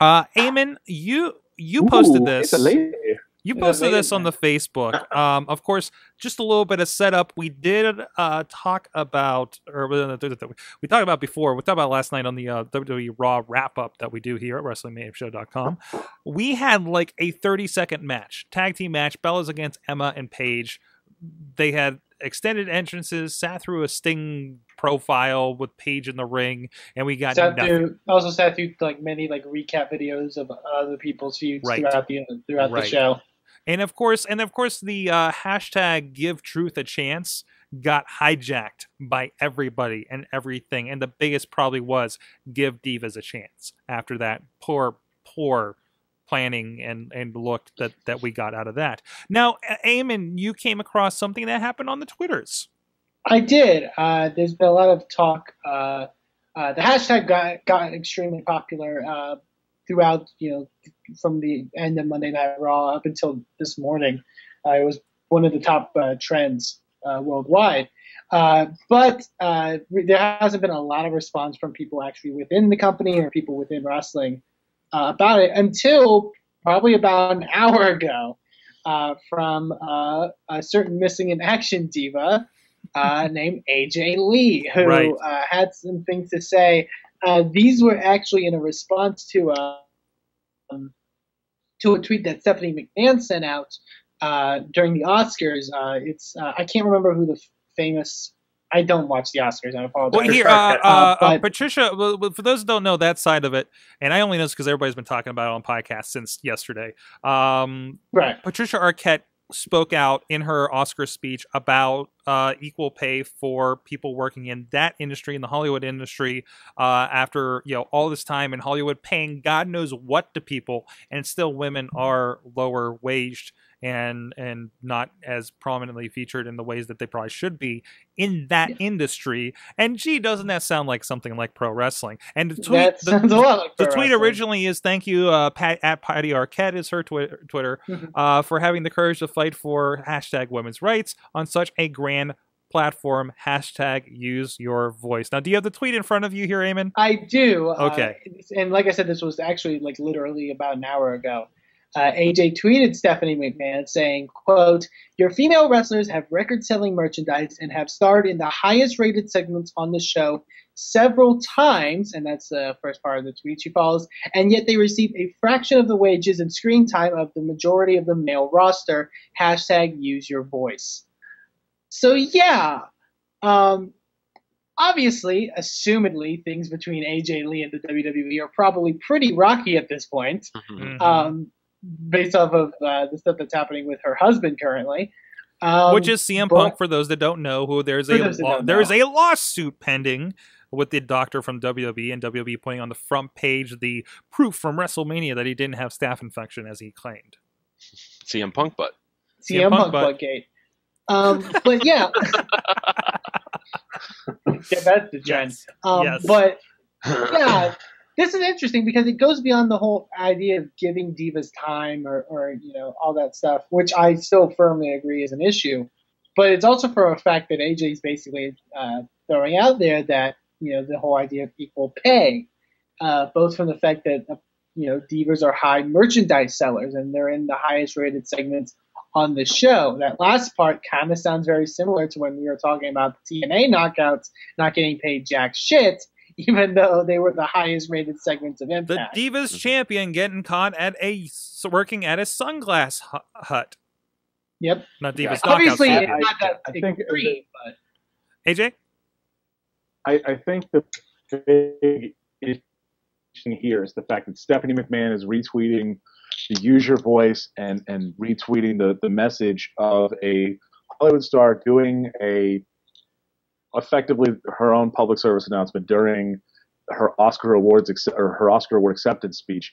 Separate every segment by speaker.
Speaker 1: Uh, Eamon, you you posted
Speaker 2: Ooh,
Speaker 1: this.
Speaker 2: It's a lady.
Speaker 1: You posted this on the Facebook. Um, of course, just a little bit of setup. We did uh, talk about, or we talked about before. We talked about last night on the uh, WWE Raw wrap up that we do here at WrestlingMayhemShow.com. We had like a 30 second match, tag team match. Bella's against Emma and Paige. They had extended entrances, sat through a Sting profile with Paige in the ring, and we got
Speaker 3: Sat
Speaker 1: nothing.
Speaker 3: through, also sat through like many like recap videos of other people's feuds
Speaker 1: Right.
Speaker 3: throughout the throughout
Speaker 1: Right.
Speaker 3: the show.
Speaker 1: And of course, and of course, the uh, hashtag "Give Truth a Chance" got hijacked by everybody and everything. And the biggest probably was "Give Divas a Chance." After that, poor, poor planning and and look that that we got out of that. Now, Eamon, you came across something that happened on the twitters.
Speaker 3: I did. Uh, there's been a lot of talk. Uh, uh, the hashtag got got extremely popular uh, throughout, you know, from the end of Monday Night Raw up until this morning. Uh, it was one of the top uh, trends worldwide. Uh, but uh, re- there hasn't been a lot of response from people actually within the company or people within wrestling uh, about it until probably about an hour ago uh, from uh, a certain missing in action diva uh, named AJ Lee, who
Speaker 1: Right.
Speaker 3: uh, had some things to say. Uh, these were actually in a response to a um, to a tweet that Stephanie McMahon sent out uh, during the Oscars. Uh, it's uh, I can't remember who the famous. I don't watch the Oscars. I apologize.
Speaker 1: Well, here, uh, uh,
Speaker 3: Uh,
Speaker 1: uh,
Speaker 3: but-
Speaker 1: Patricia. For those who don't know that side of it, and I only know this because everybody's been talking about it on podcasts since yesterday. Um,
Speaker 3: right.
Speaker 1: Patricia Arquette spoke out in her Oscar speech about uh, equal pay for people working in that industry, in the Hollywood industry, uh, after you know all this time in Hollywood, paying God knows what to people, and still women are lower waged and and not as prominently featured in the ways that they probably should be in that industry. And gee, doesn't that sound like something like pro wrestling? And the tweet, the,
Speaker 3: sounds a lot like
Speaker 1: the tweet originally is thank you uh, Pat, at Patty Arquette is her twi- Twitter
Speaker 3: Mhm.
Speaker 1: uh, for having the courage to fight for hashtag women's rights on such a grand platform. Hashtag use your voice. Now, do you have the tweet in front of you here, Eamon?
Speaker 3: I do. uh,
Speaker 1: Okay.
Speaker 3: and like I said, this was actually like literally about an hour ago. Uh, AJ tweeted Stephanie McMahon saying, quote, Your female wrestlers have record-selling merchandise and have starred in the highest-rated segments on the show several times, and that's the first part of the tweet she follows, and yet they receive a fraction of the wages and screen time of the majority of the male roster. Hashtag use your voice. So yeah, um, obviously, assumedly, things between AJ Lee and the WWE are probably pretty rocky at this point,
Speaker 4: Mhm.
Speaker 3: um, based off of uh, the stuff that's happening with her husband currently. Um,
Speaker 1: Which is CM
Speaker 3: but-
Speaker 1: Punk for those that don't know. Who there's a law- there is a lawsuit pending with the doctor from WWE and WWE putting on the front page the proof from WrestleMania that he didn't have staph infection as he claimed.
Speaker 4: CM Punk butt.
Speaker 3: CM
Speaker 1: Punk,
Speaker 3: Punk
Speaker 1: but-
Speaker 3: Buttgate. Um, but yeah, yeah, that's the trend.
Speaker 1: Yes.
Speaker 3: Um,
Speaker 1: Yes.
Speaker 3: But yeah, this is interesting because it goes beyond the whole idea of giving divas time or, or you know all that stuff, which I still firmly agree is an issue. But it's also for a fact that AJ is basically uh, throwing out there that you know the whole idea of equal pay, uh, both from the fact that uh, you know divas are high merchandise sellers and they're in the highest rated segments on the show. That last part kind of sounds very similar to when we were talking about the TNA knockouts not getting paid jack shit, even though they were the highest rated segments of Impact.
Speaker 1: The Divas mm-hmm. champion getting caught at a working at a sunglass hut.
Speaker 3: yep.
Speaker 1: Not Divas
Speaker 3: Obviously, it's
Speaker 2: I-
Speaker 3: not that
Speaker 2: I think-
Speaker 3: extreme, but
Speaker 1: AJ,
Speaker 2: I, I think the big issue here is the fact that Stephanie McMahon is retweeting the use your voice and, and retweeting the, the message of a Hollywood star doing a effectively her own public service announcement during her Oscar awards or her Oscar award acceptance speech,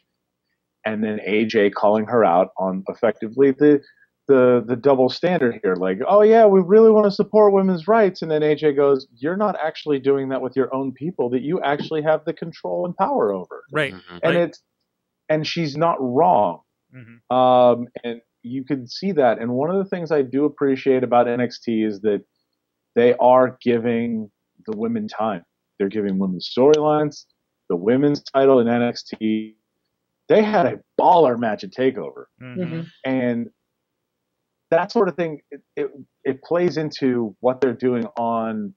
Speaker 2: and then AJ calling her out on effectively the the the double standard here. Like, oh yeah, we really want to support women's rights, and then AJ goes, "You're not actually doing that with your own people that you actually have the control and power over."
Speaker 1: right?
Speaker 4: Mhm.
Speaker 2: And
Speaker 1: Right.
Speaker 2: it's and she's not wrong.
Speaker 1: Mhm.
Speaker 2: Um, and you can see that. And one of the things I do appreciate about NXT is that they are giving the women time. They're giving women storylines. The women's title in NXT they had a baller match at Takeover,
Speaker 1: Mhm.
Speaker 3: Mhm.
Speaker 2: and that sort of thing it, it it plays into what they're doing on.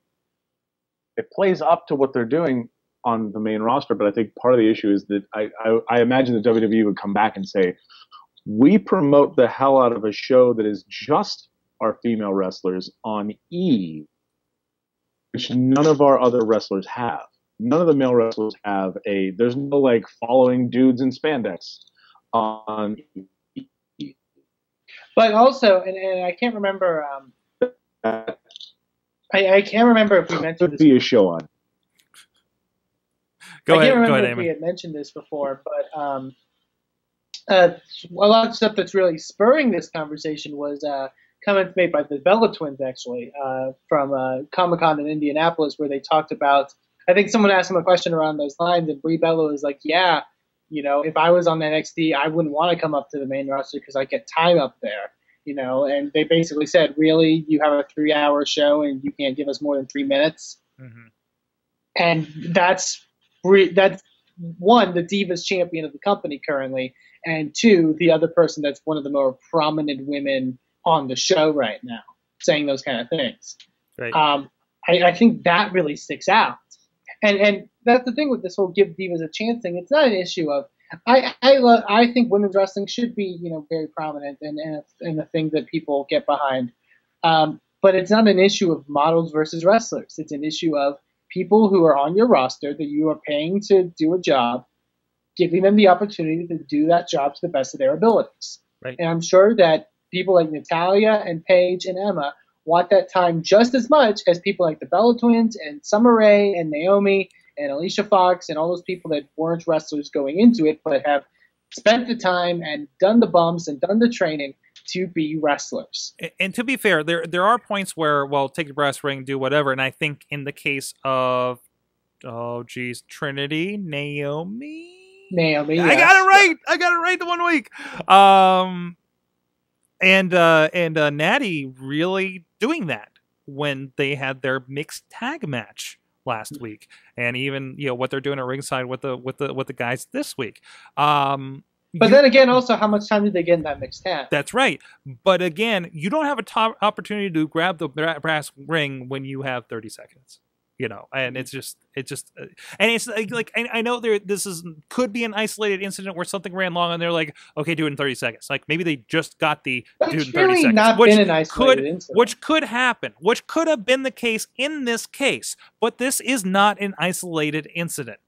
Speaker 2: It plays up to what they're doing on the main roster, but I think part of the issue is that I, I, I imagine the WWE would come back and say, we promote the hell out of a show that is just our female wrestlers on E, which none of our other wrestlers have. None of the male wrestlers have a. There's no like following dudes in spandex on. E.
Speaker 3: But also, and, and I can't remember. Um, I, I can't remember if we mentioned
Speaker 2: could
Speaker 3: this.
Speaker 2: be a show on.
Speaker 1: Go
Speaker 3: I
Speaker 1: ahead,
Speaker 3: can't remember
Speaker 1: go ahead,
Speaker 3: if we had mentioned this before, but um, uh, a lot of stuff that's really spurring this conversation was uh, comments made by the Bella twins, actually, uh, from uh, Comic Con in Indianapolis, where they talked about. I think someone asked them a question around those lines, and Brie Bella was like, "Yeah, you know, if I was on NXT, I wouldn't want to come up to the main roster because I get time up there." You know, and they basically said, "Really, you have a three-hour show and you can't give us more than three minutes?"
Speaker 1: Mhm.
Speaker 3: and that's that's one the divas champion of the company currently and two the other person that's one of the more prominent women on the show right now saying those kind of things
Speaker 1: Right.
Speaker 3: um, I, I think that really sticks out and and that's the thing with this whole give divas a chance thing it's not an issue of I I, lo- I think women's wrestling should be you know very prominent and and and a thing that people get behind um, but it's not an issue of models versus wrestlers it's an issue of people who are on your roster that you are paying to do a job, giving them the opportunity to do that job to the best of their abilities.
Speaker 1: Right.
Speaker 3: And I'm sure that people like Natalya and Paige and Emma want that time just as much as people like the Bella Twins and Summer Rae and Naomi and Alicia Fox and all those people that weren't wrestlers going into it but have spent the time and done the bumps and done the training to be wrestlers.
Speaker 1: And to be fair, there there are points where, well, take the brass ring, do whatever. And I think in the case of, oh geez, Trinity, Naomi,
Speaker 3: Naomi,
Speaker 1: I got it right. I got it right the one week. Um, and uh, and uh, Natty really doing that when they had their mixed tag match last week, and even you know what they're doing at ringside with the with the with the guys this week. Um,
Speaker 3: But
Speaker 1: you-
Speaker 3: then again, also, how much time did they get in that mixed tag?
Speaker 1: that's right. But again, you don't have a top opportunity to grab the brass ring when you have 30 seconds. You know, and it's just, it's just, uh, and it's like, like I, I know there, this is could be an isolated incident where something ran long, and they're like, okay, do it in 30 seconds. Like maybe they just got the do it in
Speaker 3: That's
Speaker 1: 30
Speaker 3: really
Speaker 1: seconds,
Speaker 3: not
Speaker 1: which
Speaker 3: been an isolated
Speaker 1: could,
Speaker 3: incident.
Speaker 1: which could happen, which could have been the case in this case, but this is not an isolated incident.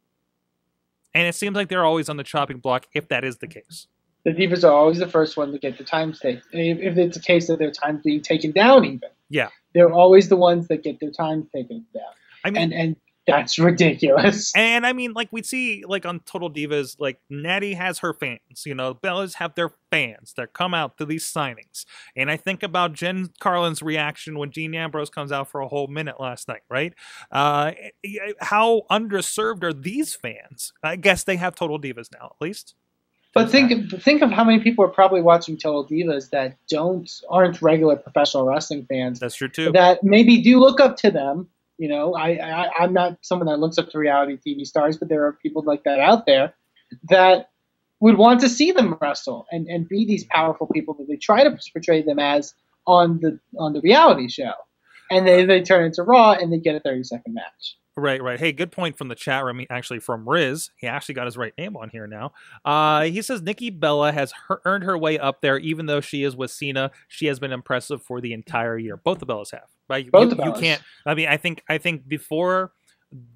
Speaker 1: And it seems like they're always on the chopping block if that is the case.
Speaker 3: the Divas are always the first one to get their time taken. If, if it's a case of their time being taken down, even
Speaker 1: Yeah.
Speaker 3: they're always the ones that get their time taken down,
Speaker 1: I mean,
Speaker 3: and and that's ridiculous.
Speaker 1: And I mean, like we see, like on Total Divas, like Natty has her fans. You know, Bellas have their fans that come out to these signings. And I think about Jen Carlin's reaction when Dean Ambrose comes out for a whole minute last night, right? Uh, how underserved are these fans? I guess they have Total Divas now, at least.
Speaker 3: But think think of how many people are probably watching Total Divas that don't aren't regular professional wrestling fans
Speaker 1: That's true too.
Speaker 3: that maybe do look up to them. You know, I, I I'm not someone that looks up to reality TV stars, but there are people like that out there that would want to see them wrestle and, and be these powerful people that they try to portray them as on the on the reality show, and they they turn into Raw and they get a 30 second match.
Speaker 1: Right, right. Hey, good point from the chat room. Actually, from Riz. He actually got his right name on here now. Uh, he says Nikki Bella has her, earned her way up there, even though she is with Cena. She has been impressive for the entire year. Both the Bellas have. Right?
Speaker 3: Both
Speaker 1: you, you can't. I mean, I think. I think before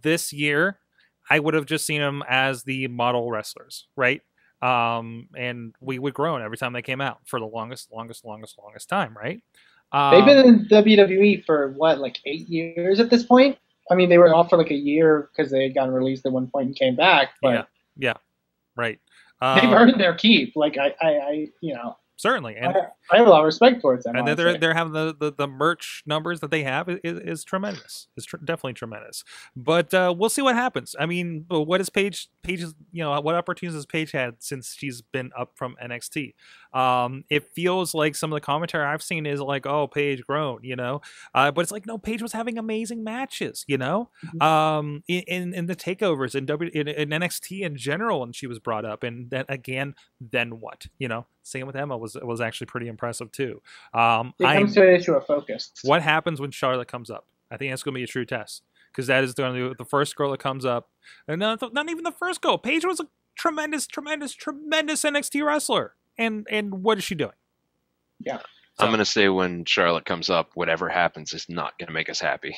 Speaker 1: this year, I would have just seen them as the model wrestlers, right? Um, and we would groan every time they came out for the longest, longest, longest, longest time, right? Um,
Speaker 3: They've been in WWE for what like eight years at this point. I mean, they were off for like a year because they had gotten released at one point and came back, but
Speaker 1: Yeah. right.
Speaker 3: they've
Speaker 1: Um,
Speaker 3: earned their keep. Like I, I, I, you know,
Speaker 1: certainly. And
Speaker 3: I, I have a lot of respect towards them.
Speaker 1: and they're they're, they're having the, the, the merch numbers that they have is, is tremendous. Is tr- definitely tremendous. But uh, we'll see what happens. I mean, what is Paige? Paige's you know what opportunities has Paige had since she's been up from NXT? Um, it feels like some of the commentary I've seen is like, oh, Paige grown, you know. Uh, but it's like no, Paige was having amazing matches, you know.
Speaker 3: Mhm.
Speaker 1: Um, in, in in the takeovers in W in, in NXT in general, and she was brought up, and then again, then what? You know, same with Emma was was actually pretty impressive too. Um,
Speaker 3: it
Speaker 1: I
Speaker 3: comes to an issue of focus.
Speaker 1: what happens when Charlotte comes up? I think that's going to be a true test because that is going to be the first girl that comes up, and not, not even the first girl. Paige was a tremendous, tremendous, tremendous NXT wrestler, and and what is she doing? Yeah.
Speaker 4: I'm gonna say when Charlotte comes up, whatever happens is not gonna make us happy.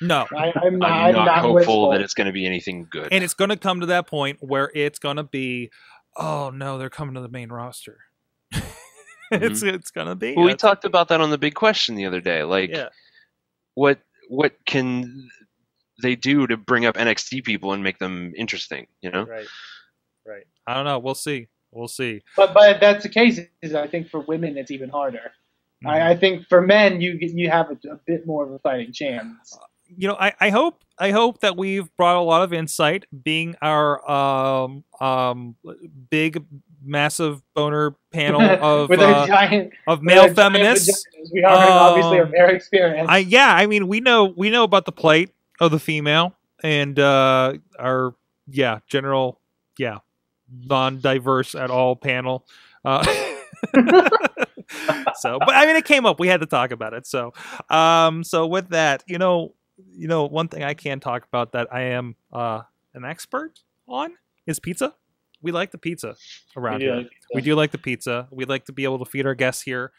Speaker 1: No,
Speaker 3: I, I'm not,
Speaker 4: I'm
Speaker 3: I'm
Speaker 4: not,
Speaker 3: not
Speaker 4: hopeful
Speaker 3: wishful.
Speaker 4: that it's gonna be anything good.
Speaker 1: and it's going to come to that point where it's going to be, oh no, they're coming to the main roster. it's it's going to be.
Speaker 4: well, we talked about that on the big question the other day. Like,
Speaker 1: yeah.
Speaker 4: what what can they do to bring up NXT people and make them interesting? You know,
Speaker 1: Right. Right. I don't know. We'll see. We'll see.
Speaker 3: But but that's the case. Is I think for women it's even harder.
Speaker 1: Mm-hmm.
Speaker 3: I, I think for men you you have a, a bit more of a fighting chance.
Speaker 1: you know, I, I hope I hope that we've brought a lot of insight, being our um um big massive boner panel of uh,
Speaker 3: giant
Speaker 1: of male feminists.
Speaker 3: vaginas. We are obviously are
Speaker 1: Um,
Speaker 3: very experienced.
Speaker 1: I yeah, I mean we know we know about the plight of the female and uh our yeah general yeah non-diverse at all panel. Uh, so, but I mean, it came up. We had to talk about it. So, um, so with that, you know, you know, one thing I can talk about that I am uh an expert on is pizza. We like the pizza around
Speaker 3: We
Speaker 1: here.
Speaker 3: like pizza.
Speaker 1: We do like the pizza. We like to be able to feed our guests here.